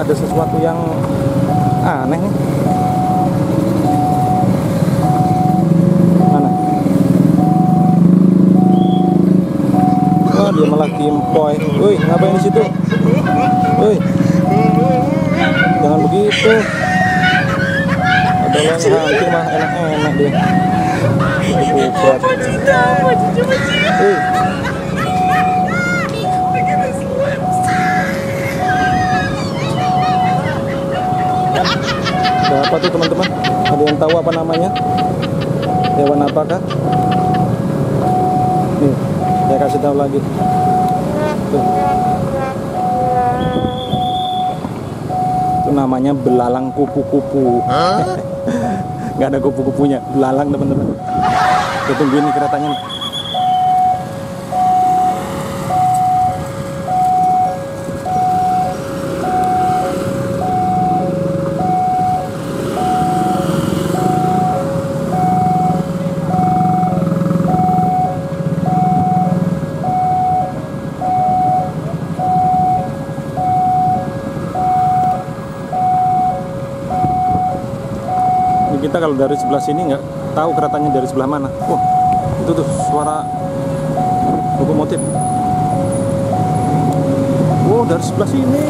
ada sesuatu yang aneh nih. Mana? Oh dia malah kimpoy woi ngapain di situ? Woi. Jangan begitu. Ada yang hantu mah enak-enak dia. Woi. Ada apa tuh teman-teman? Ada yang tahu apa namanya? Hewan apakah? Nih, saya kasih tahu lagi. Tuh. Itu namanya belalang kupu-kupu. Nggak ada kupu-kupunya, belalang teman-teman. Kita tungguin nih keretanya. nih. Kalau dari sebelah sini nggak tahu keretanya dari sebelah mana. Wah, itu tuh suara lokomotif. Wow, dari sebelah sini.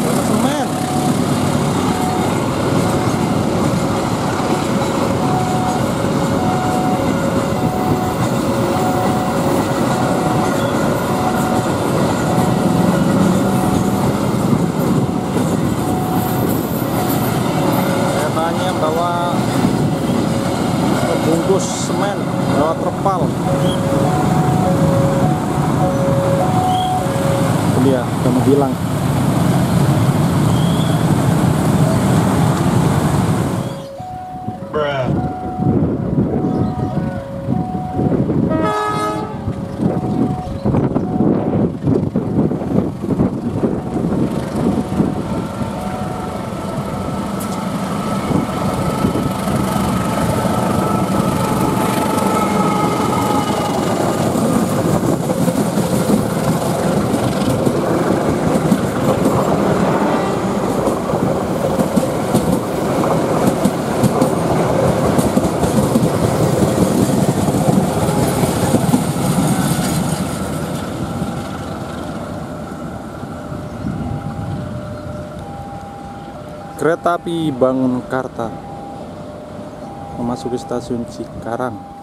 Suara semen. Keretanya bawa bungkus semen, bawa terpal. Dia, udah mau Kereta api Bangun Karta memasuki stasiun Cikarang.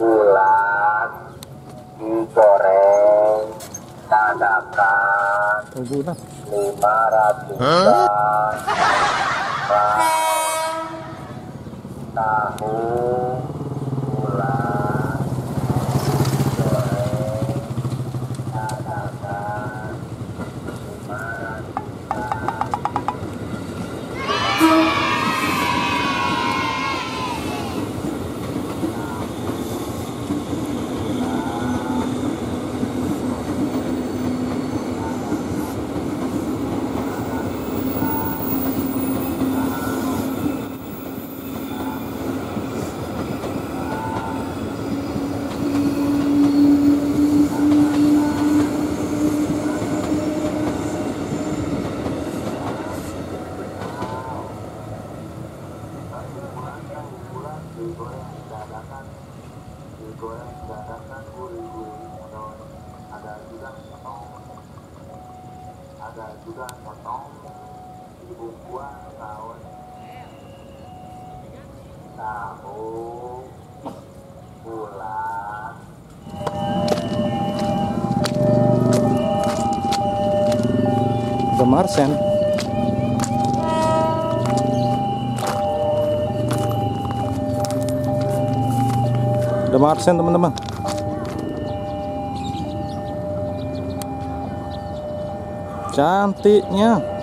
bulan digoreng tadakan lima ratusan tahu bulan digoreng tadakan lima ratusan digoreng dadakan digoreng dadakan gurih-gurih atau ada juga sotong ada juga sotong gua tahun tahu bulan The Martian. The Martian teman-teman. Cantiknya.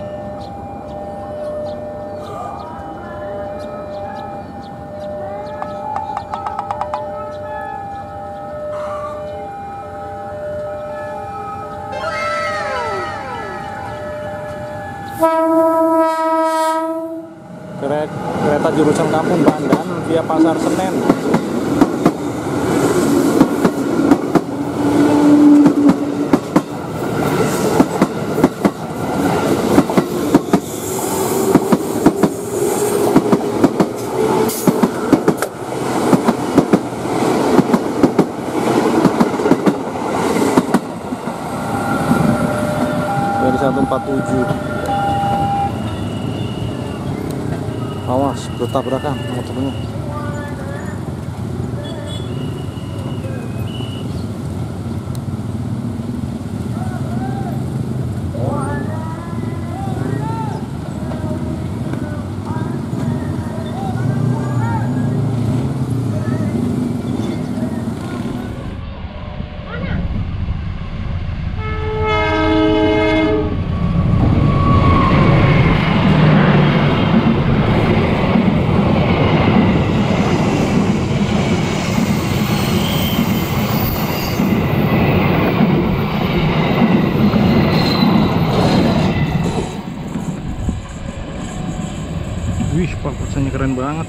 Jurusan Kampung Bandan via Pasar Senen. dari 147 awas bertabrakan motornya wih pakusannya keren banget